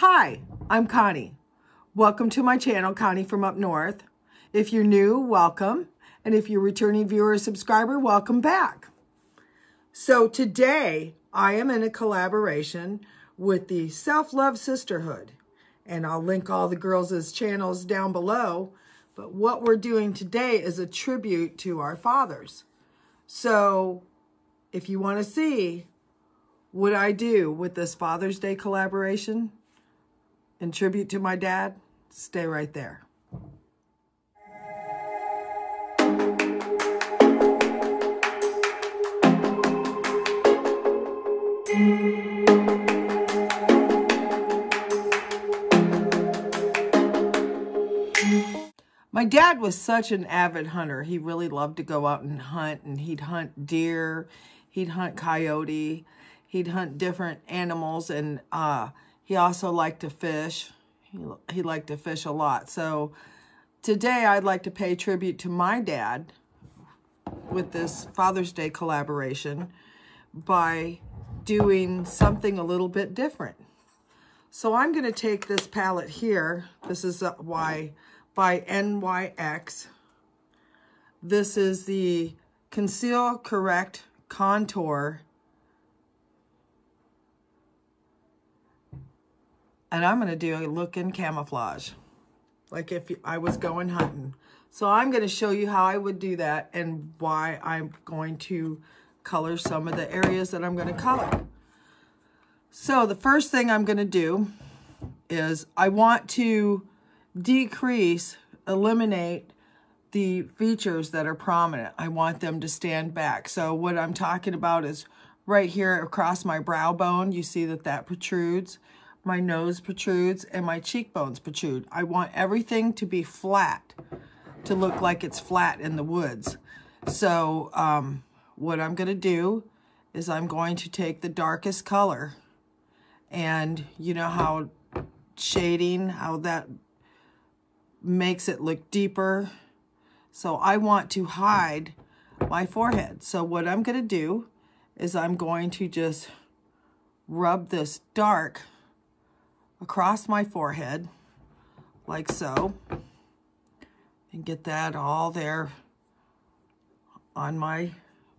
Hi, I'm Connie. Welcome to my channel, Connie from Up North. If you're new, welcome. And if you're a returning viewer or subscriber, welcome back. So today, I am in a collaboration with the Self Love Sisterhood. And I'll link all the girls' channels down below. But what we're doing today is a tribute to our fathers. So if you want to see what I do with this Father's Day collaboration, in tribute to my dad, stay right there. My dad was such an avid hunter. He really loved to go out and hunt, and he'd hunt deer, he'd hunt coyote, he'd hunt different animals, and uh, he also liked to fish. He, he liked to fish a lot. So today I'd like to pay tribute to my dad with this Father's Day collaboration by doing something a little bit different. So I'm going to take this palette here. This is uh, Y by NYX. This is the Conceal Correct Contour and I'm going to do a look in camouflage, like if I was going hunting. So I'm going to show you how I would do that and why I'm going to color some of the areas that I'm going to color. So the first thing I'm going to do is I want to decrease, eliminate the features that are prominent. I want them to stand back. So what I'm talking about is right here across my brow bone. You see that that protrudes my nose protrudes, and my cheekbones protrude. I want everything to be flat, to look like it's flat in the woods. So um, what I'm going to do is I'm going to take the darkest color, and you know how shading, how that makes it look deeper. So I want to hide my forehead. So what I'm going to do is I'm going to just rub this dark across my forehead, like so, and get that all there on my,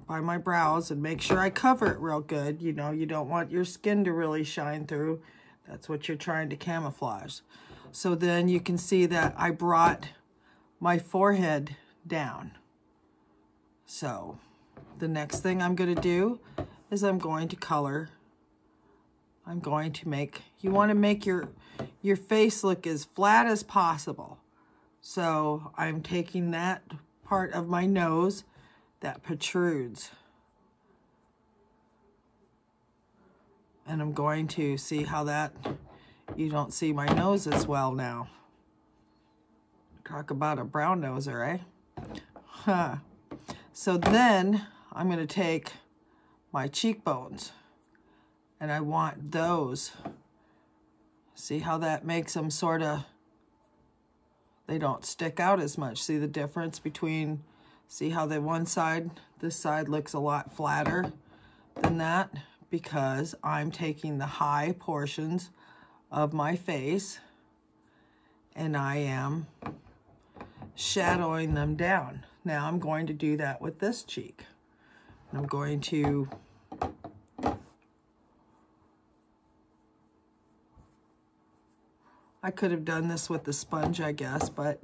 by my brows, and make sure I cover it real good. You know, you don't want your skin to really shine through. That's what you're trying to camouflage. So then you can see that I brought my forehead down. So the next thing I'm going to do is I'm going to color I'm going to make, you want to make your, your face look as flat as possible. So I'm taking that part of my nose that protrudes. And I'm going to see how that, you don't see my nose as well now. Talk about a brown noser, eh? Huh. So then I'm going to take my cheekbones and I want those. See how that makes them sort of, they don't stick out as much. See the difference between, see how the one side, this side looks a lot flatter than that because I'm taking the high portions of my face and I am shadowing them down. Now I'm going to do that with this cheek. I'm going to I could have done this with the sponge, I guess, but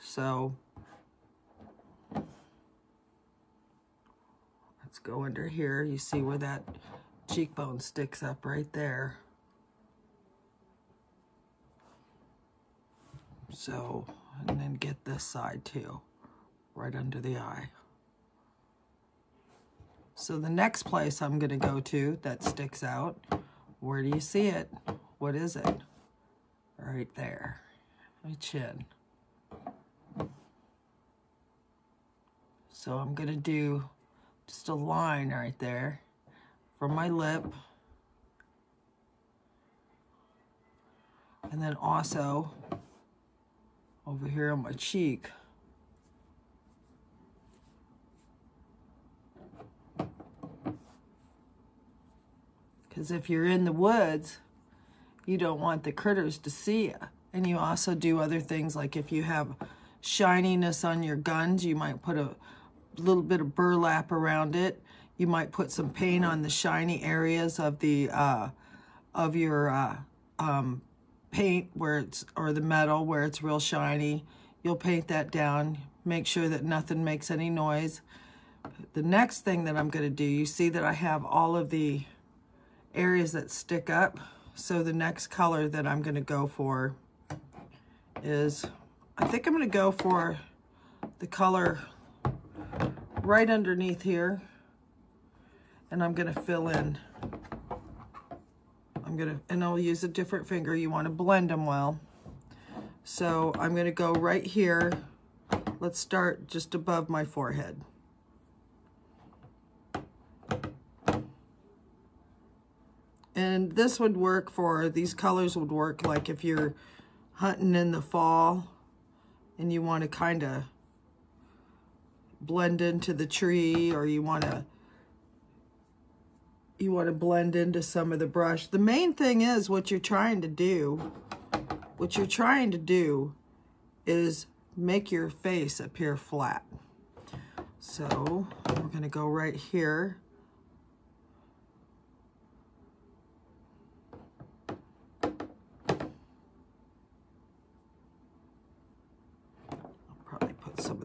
so let's go under here. You see where that cheekbone sticks up right there. So, and then get this side too, right under the eye. So the next place I'm going to go to that sticks out, where do you see it? What is it? Right there, my chin. So I'm going to do just a line right there from my lip. And then also over here on my cheek. Because if you're in the woods, you don't want the critters to see you. And you also do other things like if you have shininess on your guns, you might put a little bit of burlap around it. You might put some paint on the shiny areas of the uh, of your uh, um, paint where it's or the metal where it's real shiny. You'll paint that down. Make sure that nothing makes any noise. The next thing that I'm going to do, you see that I have all of the areas that stick up. So the next color that I'm going to go for is, I think I'm going to go for the color right underneath here. And I'm going to fill in. I'm going to, and I'll use a different finger. You want to blend them well. So I'm going to go right here. Let's start just above my forehead. This would work for, these colors would work like if you're hunting in the fall and you want to kind of blend into the tree or you want to you want to blend into some of the brush. The main thing is what you're trying to do, what you're trying to do is make your face appear flat. So we're going to go right here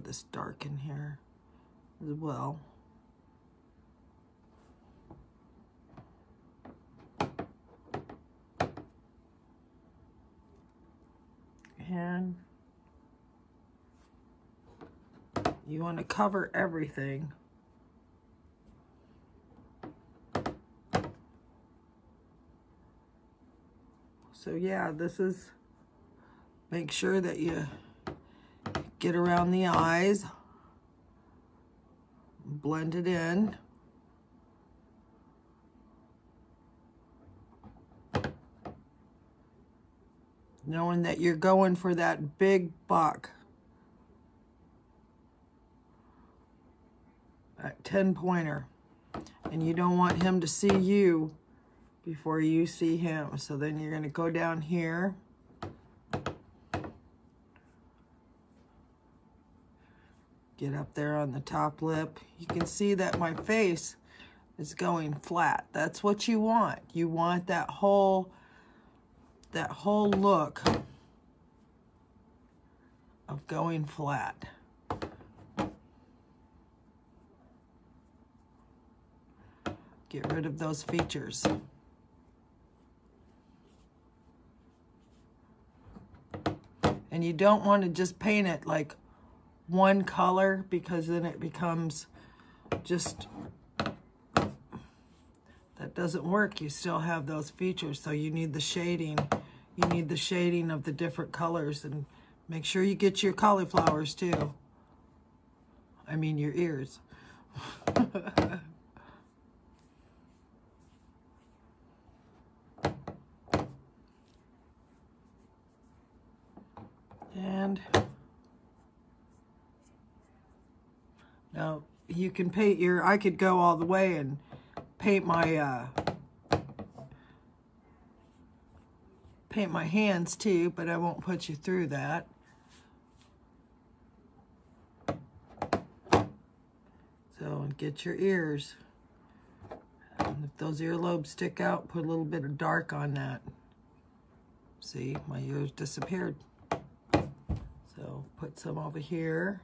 this dark in here as well. And you want to cover everything. So yeah, this is, make sure that you get around the eyes, blend it in. Knowing that you're going for that big buck. That 10 pointer. And you don't want him to see you before you see him. So then you're going to go down here. Get up there on the top lip. You can see that my face is going flat. That's what you want. You want that whole, that whole look of going flat. Get rid of those features. And you don't want to just paint it like one color because then it becomes just, that doesn't work. You still have those features. So you need the shading. You need the shading of the different colors and make sure you get your cauliflowers too. I mean your ears. and Now, you can paint your, I could go all the way and paint my, uh, paint my hands too, but I won't put you through that. So, get your ears. And if those earlobes stick out, put a little bit of dark on that. See, my ears disappeared. So, put some over here.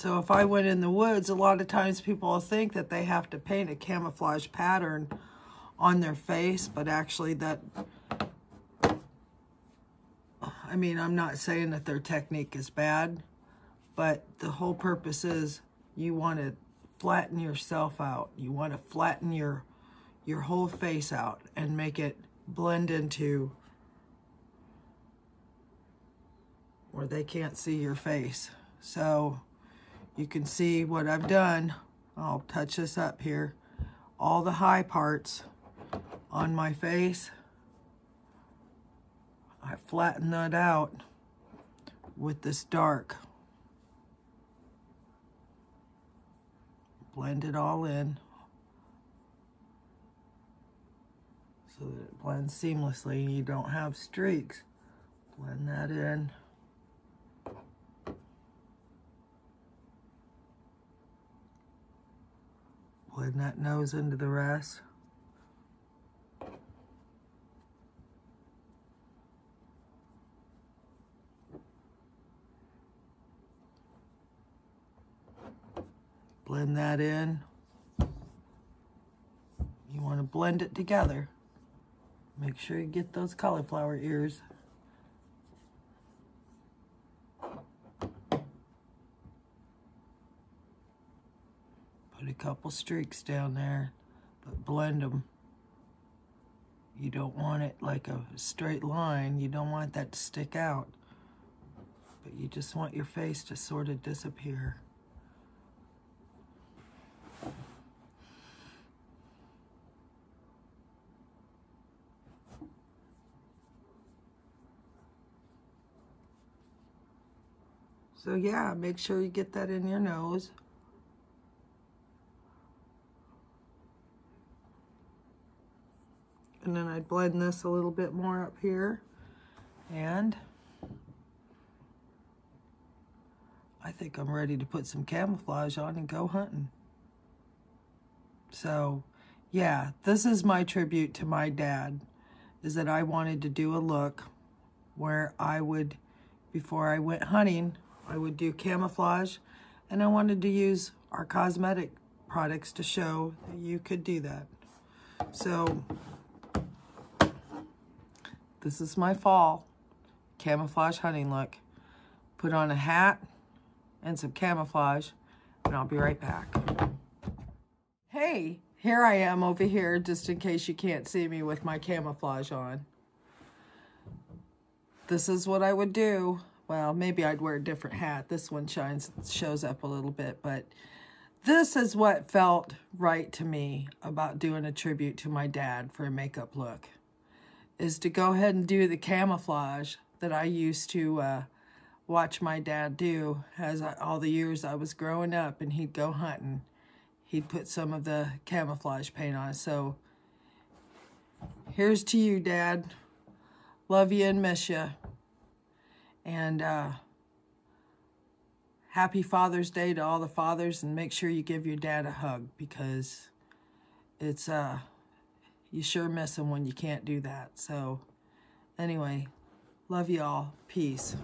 So if I went in the woods, a lot of times people think that they have to paint a camouflage pattern on their face, but actually that, I mean, I'm not saying that their technique is bad, but the whole purpose is you want to flatten yourself out. You want to flatten your, your whole face out and make it blend into where they can't see your face. So you can see what I've done. I'll touch this up here. All the high parts on my face I flatten that out with this dark. Blend it all in so that it blends seamlessly and you don't have streaks. Blend that in. Blend that nose into the rest. Blend that in. You want to blend it together. Make sure you get those cauliflower ears. Couple streaks down there, but blend them. You don't want it like a straight line. You don't want that to stick out. But you just want your face to sort of disappear. So yeah, make sure you get that in your nose. And then I'd blend this a little bit more up here. And I think I'm ready to put some camouflage on and go hunting. So yeah, this is my tribute to my dad, is that I wanted to do a look where I would, before I went hunting, I would do camouflage and I wanted to use our cosmetic products to show that you could do that. So this is my fall camouflage hunting look. Put on a hat and some camouflage and I'll be right back. Hey, here I am over here just in case you can't see me with my camouflage on. This is what I would do well, maybe I'd wear a different hat. This one shines, shows up a little bit, but this is what felt right to me about doing a tribute to my dad for a makeup look, is to go ahead and do the camouflage that I used to uh, watch my dad do as I, all the years I was growing up and he'd go hunting. He'd put some of the camouflage paint on. So here's to you, Dad. Love you and miss you. And uh, happy Father's Day to all the fathers and make sure you give your dad a hug because it's, uh, you sure miss him when you can't do that. So anyway, love you all. Peace.